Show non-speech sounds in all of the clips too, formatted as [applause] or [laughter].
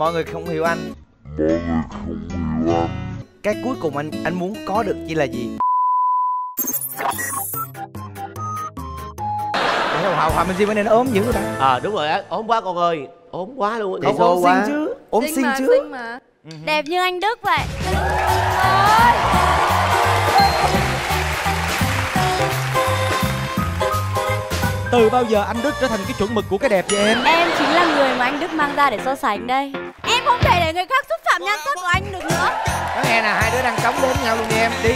mọi người không hiểu anh. Mọi người không hiểu anh cái cuối cùng anh anh muốn có được chỉ là gì? Hậu hậu bữa nay nó ốm dữ rồi ta? À đúng rồi á ốm quá con ơi ốm quá luôn. Không ốm quá xinh chứ. Ốm xinh chứ. xinh mà. Đẹp như anh Đức vậy Từ bao giờ anh Đức trở thành cái chuẩn mực của cái đẹp vậy em? Em chính là người mà anh Đức mang ra để so sánh đây. Em không thể để người khác xúc phạm nhan sắc của anh được nữa. Nói nghe nè hai đứa đang chống đến nhau luôn đi em đi.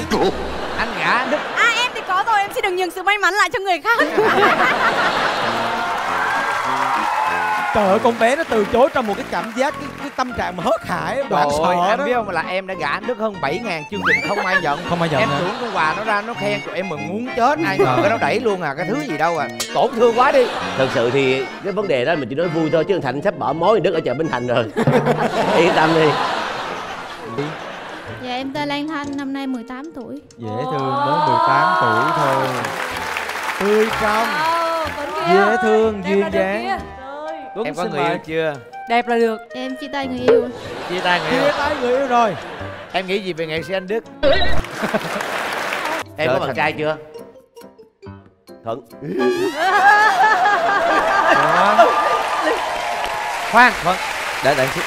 Anh gả anh Đức. À em thì có rồi em xin đừng nhường sự may mắn lại cho người khác [laughs] Trời ơi con bé nó từ chối trong một cái cảm giác cái, cái tâm trạng mà hớt hải ơi, sợ anh đó. biết không? Là em đã gả anh Đức hơn 7 ngàn chương trình không ai giận Không ai giận Em hả? tưởng con quà nó ra nó khen tụi em mừng muốn chết. Ai ngờ cái nó đẩy luôn à cái thứ gì đâu à. Tổn thương quá đi. Thật sự thì cái vấn đề đó mình chỉ nói vui thôi chứ thành sắp bỏ mối đức ở chợ bến thành rồi. [laughs] Yên tâm đi. Dạ em tên Lan Thanh, năm nay 18 tuổi. Dễ thương mới 18 tuổi thôi. Tươi trong. Dễ thương, duyên dáng. Rồi. Em có người mời. yêu chưa? Đẹp là được. Em chia tay người yêu. Chia tay người Chia yêu. tay người yêu rồi. Em nghĩ gì về nghệ sĩ anh Đức? [laughs] Em Trở có bạn trai chưa? Thuận. [laughs] Khoan Khoan Đợi đợi chút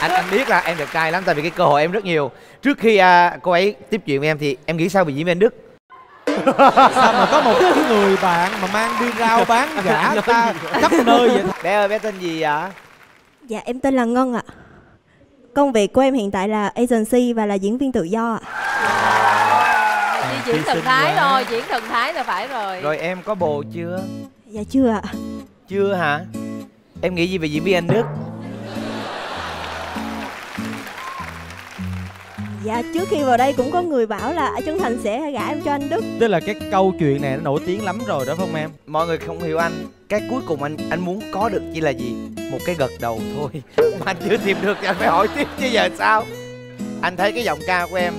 anh anh biết là em đẹp trai lắm tại vì cái cơ hội em rất nhiều. Trước khi à, cô ấy tiếp chuyện với em thì em nghĩ sao về diễn viên anh đức Sao mà có một cái người bạn mà mang đi rao bán người ta khắp nơi vậy? Bé ơi bé tên gì ạ? Dạ em tên là Ngân ạ. Công việc của em hiện tại là agency và là diễn viên tự do ạ. Đi diễn thần thái rồi Diễn thần thái là phải rồi. Rồi em có bồ chưa? Dạ chưa ạ. Chưa hả? Em nghĩ gì về diễn viên anh đức Dạ trước khi vào đây cũng có người bảo là ở Trấn Thành sẽ gả em cho anh Đức. Tức là cái câu chuyện này nó nổi tiếng lắm rồi đó phải không em? mọi người không hiểu anh. Cái cuối cùng anh anh muốn có được chỉ là gì? Một cái gật đầu thôi. [laughs] Mà anh chưa tìm được thì anh phải hỏi tiếp chứ giờ sao? Anh thấy cái giọng ca của em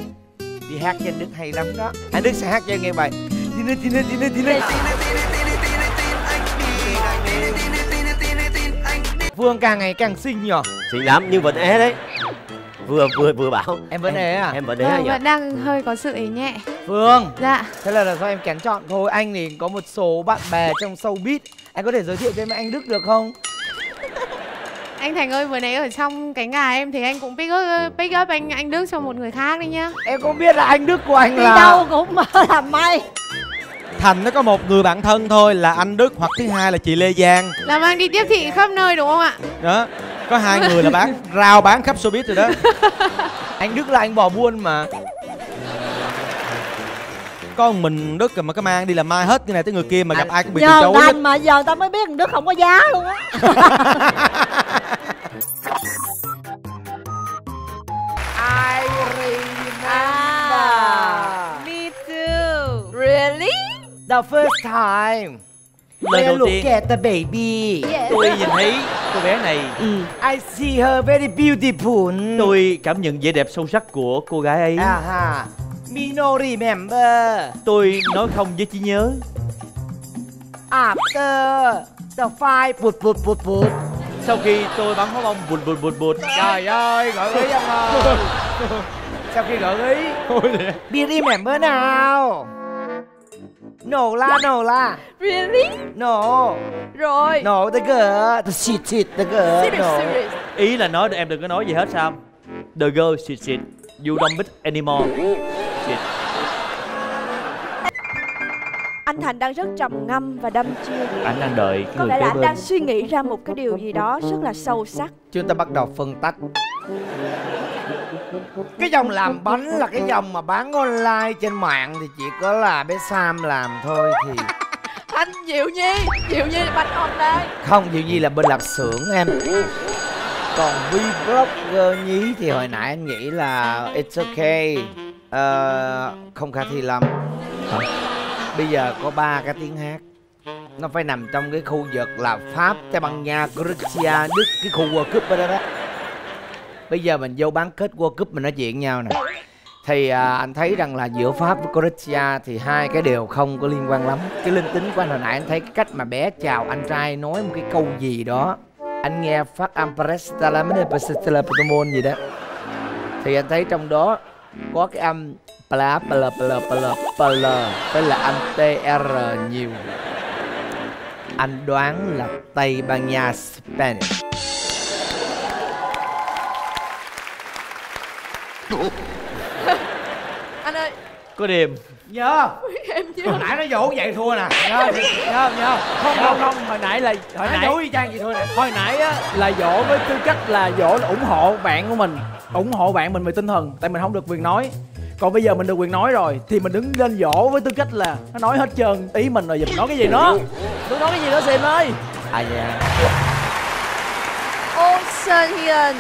đi hát cho anh đức hay lắm đó. Anh đức sẽ hát cho em nghe bài. Tina Tina Tina Tina Phương càng ngày càng xinh nhờ. Xinh lắm như vịnh é đấy vừa vừa vừa bảo. Em vẫn ế à? em vẫn é Vâng, nhỉ vẫn đang hơi có sự ý nhẹ. Phương. Dạ. Thế là, là do em kén chọn thôi. Anh thì có một số bạn bè trong showbiz. Anh có thể giới thiệu cho em anh Đức được không? Anh Thành ơi, vừa nãy ở trong cánh gà em thì anh cũng pick up, pick up anh anh Đức cho một người khác đi nhá. Em không biết là anh Đức của anh Đi là đâu cũng mơ [laughs] làm may. Thành nó có một người bạn thân thôi là anh Đức hoặc thứ hai là chị Lê Giang. Là mang đi tiếp thị khắp nơi đúng không ạ? đó có hai người là bán rao bán khắp showbiz rồi đó. Anh Đức là anh bò buôn mà. Có một mình Đức mà cái mang đi làm mai hết như này tới người kia mà gặp ai cũng bị từ Giờ chối hết. mà giờ ta mới biết thằng Đức không có giá luôn á. I remember. Me too. Really? The first time Lần đầu tiên. at the baby. Tôi nhìn thấy cô bé này. I see her very beautiful. Tôi cảm nhận vẻ đẹp sâu sắc của cô gái ấy. Aha. Me no remember. Tôi nói không với trí nhớ. After The five put put put put sau khi tôi bắn pháo bông bụt bụt bụt bụt. Trời ơi. gợi ý ông ơi. [laughs] Sau khi gợi ý. Be remember nào No la no la. Really? No Rồi. No the girl The shit shit the girl Serious, No serious. Ý là nói em đừng có nói gì hết sao the girl shit shit you don't biết anymore shit Anh Thành đang rất trầm ngâm và đăm chiêu. Anh đang đợi cái Có người lẽ là anh bên. đang suy nghĩ ra một cái điều gì đó rất là sâu sắc. Chúng ta bắt đầu phân tách Cái dòng làm bánh là cái dòng mà bán online trên mạng Thì chỉ có là bé Sam làm thôi thì [laughs] Anh Diệu Nhi Diệu Nhi bánh online Không, Diệu Nhi là bên lạp xưởng em. Còn vlogger nhí thì hồi nãy anh nghĩ là It's okay. Ờ, Không khả thi lắm. Bây giờ có ba cái tiếng hát. Nó phải nằm trong cái khu vực là Pháp, Tây Ban Nha, Croatia, Đức Cái khu World Cup đó, đó. Bây giờ mình vô bán kết World Cup mình nói chuyện nhau nè. Thì à, anh thấy rằng là giữa Pháp với Croatia thì hai cái đều không có liên quan lắm. Cái linh tính của anh hồi nãy anh thấy cái cách mà bé chào anh trai nói một cái câu gì đó. Anh nghe phát âm Prestalamine gì đó. Thì anh thấy trong đó có cái âm pla pla pla pla pla tức là âm tr nhiều. Anh đoán là tây ban nha spanish. [laughs] anh ơi. Có điềm nhớ. Em chưa hồi nãy nó dỗ vậy thua nè. Nhớ nhớ nhớ. Không không không. Hồi nãy là Hồi nãy dỗ y chang vậy thua nè. Hồi nãy á là dỗ với tư cách là dỗ là ủng hộ bạn của mình. Ủng hộ bạn mình về tinh thần tại mình không được quyền nói. Còn bây giờ mình được quyền nói rồi thì mình đứng lên dỗ với tư cách là nó nói hết trơn ý mình rồi giờ mình nói cái gì nó tôi nói cái gì đó xem ơi. À dạ. Oh Sun Hyun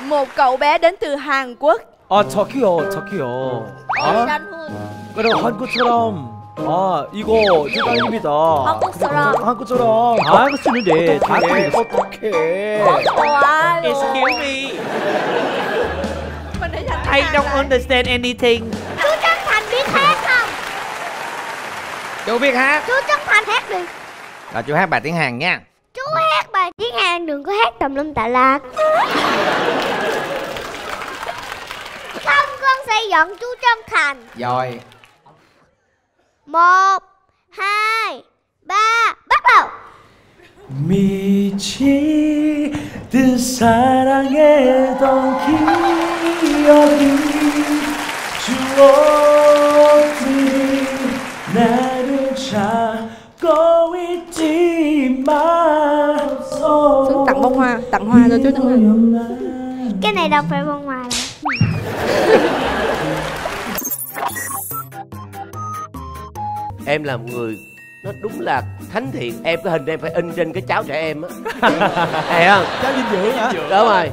Một cậu bé đến từ Hàn Quốc 아 저기요 저기요 어? 그래 한국처럼 아 이거 주장입니다 한국처럼. 한국처럼 아 한국 쓰는데 다 어떡해 어떡해 Quá luôn Excuse me Mình đã dành I don't understand anything Chú Trấn Thành biết hát không? chú biết hát Chú Trấn Thành hát đi rồi chú hát bài tiếng hàn nha Chú hát bài tiếng Hàn đừng có hát tùm lum tạ lạc Không con sẽ giận chú Trân Thành rồi Một Hai Ba Bắt đầu 미치듯 사랑했던 기억이 추억들이 나를 찾고 있지만 Xuống tặng bông hoa Tặng hoa cho chú Trân Thành Cái này đâu phải bông hoa đâu Em là một người nó đúng là thánh thiện. Em cái hình em phải in trên cái cháo trẻ em á. [laughs] Hay không? Cháu dinh dưỡng hả? Đúng rồi.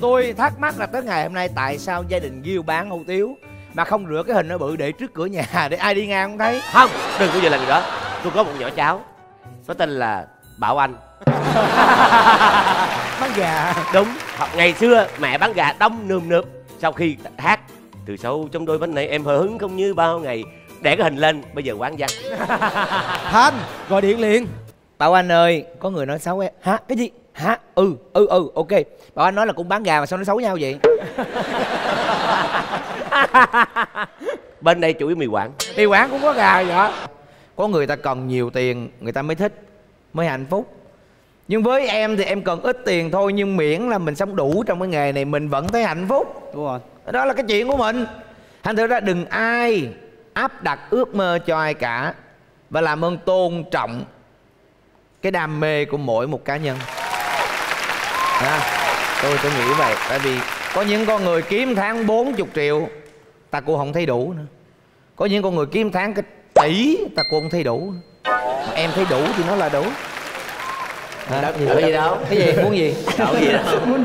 Tôi thắc mắc là tới ngày hôm nay tại sao gia đình Ghiêu bán hủ tiếu mà không rửa cái hình nó bự để trước cửa nhà [laughs] để ai đi ngang không thấy? Không đừng có giờ làm gì đó. Tôi có một nhỏ cháu nó tên là bảo anh. [laughs] Bán gà đúng. Ngày xưa mẹ bán gà đông nườm nượp sau khi hát từ sâu trong đôi bánh này em hờ hứng không như bao ngày để cái hình lên bây giờ quán văn. [laughs] Thanh gọi điện liền. Bảo anh ơi có người nói xấu em. Hả? Cái gì? Hả? Ừ ừ ừ ok. Bảo anh nói là cũng bán gà mà sao nó xấu nhau vậy? [laughs] Bên đây chủ yếu mì quảng. Thì quán cũng có gà vậy có người ta cần nhiều tiền người ta mới thích mới hạnh phúc. Nhưng với em thì em cần ít tiền thôi nhưng miễn là mình sống đủ trong cái nghề này mình vẫn thấy hạnh phúc. Đúng rồi. Đó là cái chuyện của mình. Thành thử ra đừng ai áp đặt ước mơ cho ai cả và làm ơn tôn trọng cái đam mê của mỗi một cá nhân. À, tôi tôi nghĩ vậy tại vì có những con người kiếm tháng 40 triệu ta cũng không thấy đủ nữa. Có những con người kiếm tháng cái tỷ ta cũng không thấy đủ nữa. mà em thấy đủ thì nó là đủ. À, đâu có gì đâu? cái gì muốn gì? Đâu gì đâu? [laughs]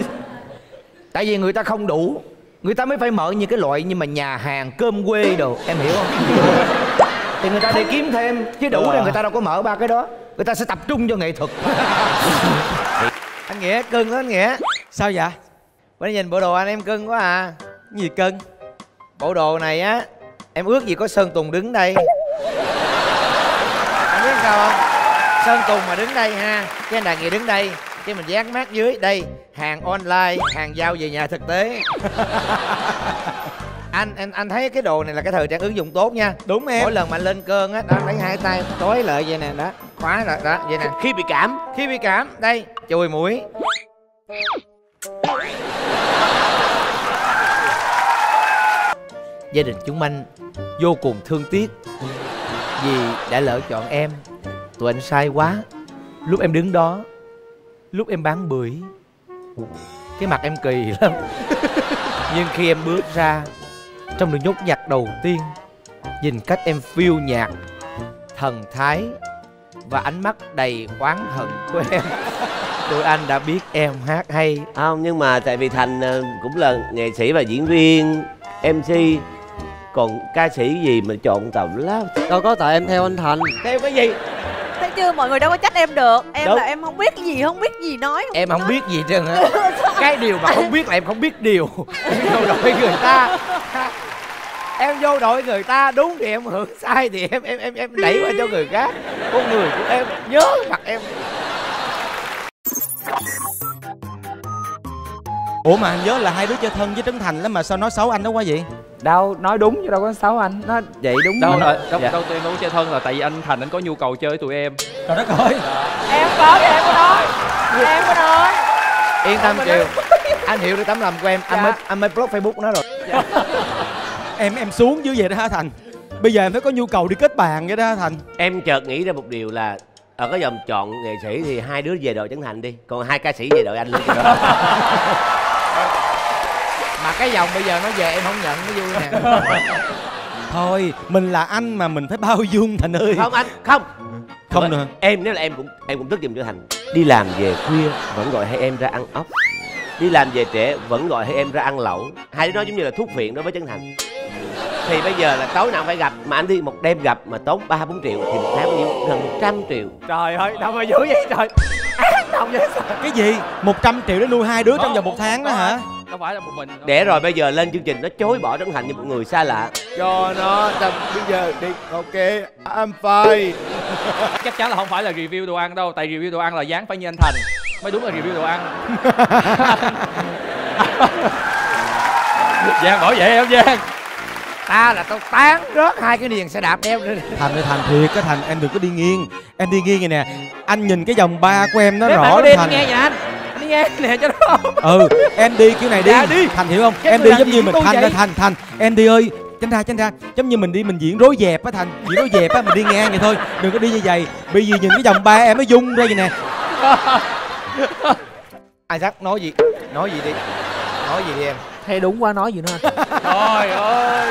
Tại vì người ta không đủ người ta mới phải mở những cái loại như mà nhà hàng cơm quê đồ. Em hiểu không? [laughs] Thì người ta để kiếm thêm chứ đủ thì người ta đâu có mở ba cái đó. Người ta sẽ tập trung cho nghệ thuật. [laughs] Anh nghĩa cưng đó anh nghĩa. Sao vậy? Bữa nay nhìn bộ đồ anh em cưng quá à. Gì cân bộ đồ này á em ước gì có sơn tùng đứng đây. Anh biết sao không? Sơn tùng mà đứng đây ha cái anh đại nghĩa đứng đây cái mình dán mát dưới. Đây hàng online hàng giao về nhà thực tế. [laughs] Anh anh anh thấy cái đồ này là cái thời trang ứng dụng tốt nha. Đúng em. Mỗi lần mà lên cơn á đó lấy hai tay trói lại vậy nè đó. Khóa lại đó vậy nè. Khi bị cảm. Khi bị cảm đây chùi mũi. Gia đình chúng anh vô cùng thương tiếc vì đã lỡ chọn em. Tụi anh sai quá. Lúc em đứng đó lúc em bán bưởi. Cái mặt em kỳ lắm. [laughs] Nhưng khi em bước ra trong đường nhốt nhặt đầu tiên nhìn cách em phiêu nhạt thần thái và ánh mắt đầy oán hận của em [laughs] tụi anh đã biết em hát hay. Không nhưng mà tại vì thành ờ, cũng là nghệ sĩ và diễn viên mc còn ca sĩ gì mà chọn tầm lắm đâu có tại em theo anh thành. Theo cái gì Thấy chưa? Mọi người đâu có trách em được. Em Đúng. là em không biết cái gì Không biết gì nói em không biết gì trơn á. [laughs] Cái điều mà không biết là em không biết điều. Em vô đội người ta. Em vô đội người ta đúng thì em hưởng sai thì em em em em đẩy qua cho người khác. Con người của em nhớ mặt em. Ủa mà anh nhớ là hai đứa chơi thân với trấn thành lắm mà sao nói xấu anh đó quá vậy đâu nói đúng chứ đâu có xấu anh. Nó vậy đúng đâu là đâu, Dạ. đâu tôi nói chơi thân là tại vì anh thành anh có nhu cầu chơi với tụi em. Trời đất ơi. Em có thì em có nói. Em có nói. Yên tâm chiều anh hiểu được tấm lòng của em. Anh Dạ. mới anh mới block facebook nó rồi. [laughs] Em em xuống dưới vậy đó hả thành? Bây giờ em phải có nhu cầu đi kết bạn vậy đó hả thành? Em chợt nghĩ ra một điều là ở cái dòng chọn nghệ sĩ thì hai đứa về đội Trấn Thành đi. Còn hai ca sĩ về đội anh luôn [laughs] mà cái dòng bây giờ nó về em không nhận nó vui nè. [laughs] Thôi mình là anh mà mình phải bao dung thành ơi. Không anh không. Không hả? em nếu là em cũng em cũng tức giùm cho thành đi làm về khuya vẫn gọi hai em ra ăn ốc. Đi làm về trễ vẫn gọi hai em ra ăn lẩu. Hai đứa nó giống như là thuốc phiện đối với Trấn Thành. Thì bây giờ là tối nào cũng phải gặp mà anh đi một đêm gặp mà tốn ba bốn triệu thì một tháng nhiêu? Gần 100 triệu. Trời ơi đâu mà dữ vậy trời. Đâu vậy sao? Cái gì? 100 triệu để nuôi hai đứa trong vòng một tháng đó hả đâu phải là một mình để rồi bây giờ lên chương trình nó chối bỏ Trấn Thành như một người xa lạ. Cho nó tầm bây giờ đi ok I'm fine. [laughs] Chắc chắn là không phải là review đồ ăn đâu tại review đồ ăn là dáng phải như anh thành. Mới đúng là review đồ ăn. [laughs] Giang bảo vệ em giang? Ta là tao tán rớt hai cái niền xe đạp đeo lên. Thành ơi thành thiệt cái thành em đừng có đi nghiêng. Em đi nghiêng vậy nè anh nhìn cái vòng ba của em nó bạn rõ đi thành. nghe nha anh nghe nè cho nó ừ em đi kiểu này đi, Dạ, đi. thành hiểu không? Các em đi giống như mình. thành vậy? ơi thành thành. Em đi ơi tránh ra tránh ra. Giống như mình đi mình diễn rối dẹp á thành. Diễn rối dẹp á mình đi ngang vậy thôi. Đừng có đi như vậy. Bởi vì nhìn cái vòng ba em nó dung ra vậy nè. [laughs] Isaac nói gì? Nói gì đi. Nói gì đi em? Hay đúng quá nói gì nữa anh [laughs] trời ơi.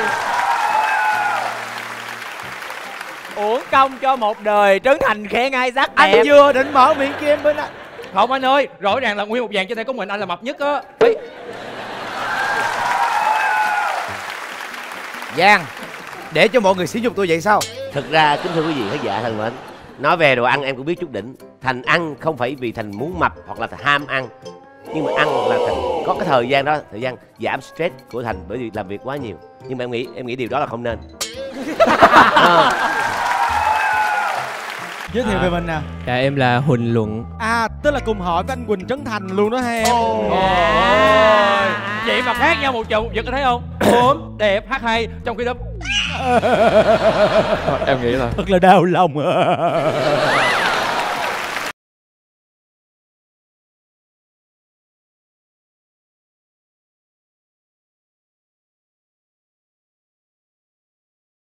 Uổng công cho một đời Trấn Thành khen ai giác anh đẹp vừa định mở miệng kia em bên anh không anh ơi rõ ràng là nguyên một dàn trên đây có mình anh là mập nhất á. Giang để cho mọi người sử dụng tôi vậy sao? Thực ra kính thưa quý vị khán giả thân mến nói về đồ ăn em cũng biết chút đỉnh. Thành ăn không phải vì thành muốn mập hoặc là ham ăn nhưng mà ăn là thành có cái thời gian đó thời gian giảm stress của thành bởi vì làm việc quá nhiều. Nhưng mà em nghĩ em nghĩ điều đó là không nên. [laughs] Ờ, giới thiệu về mình nè. Dạ em là Huỳnh Luận. À tức là cùng họ với anh Quỳnh Trấn Thành luôn đó ha em Ôi, vậy mà khác nhau một vực có thấy không? [coughs] Ốm đẹp hát hay trong khi đó [laughs] em nghĩ là thật là đau lòng [laughs]